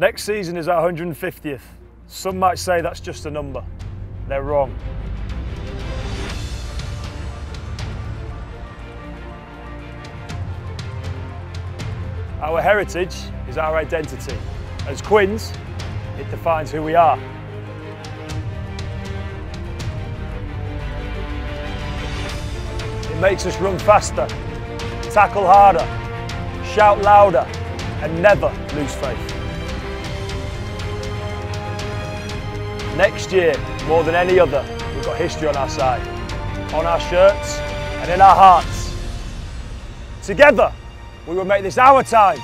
Next season is our 150th. Some might say that's just a number. They're wrong. Our heritage is our identity. As Quins, it defines who we are. It makes us run faster, tackle harder, shout louder, and never lose faith. Next year, more than any other, we've got history on our side, on our shirts and in our hearts. Together, we will make this our time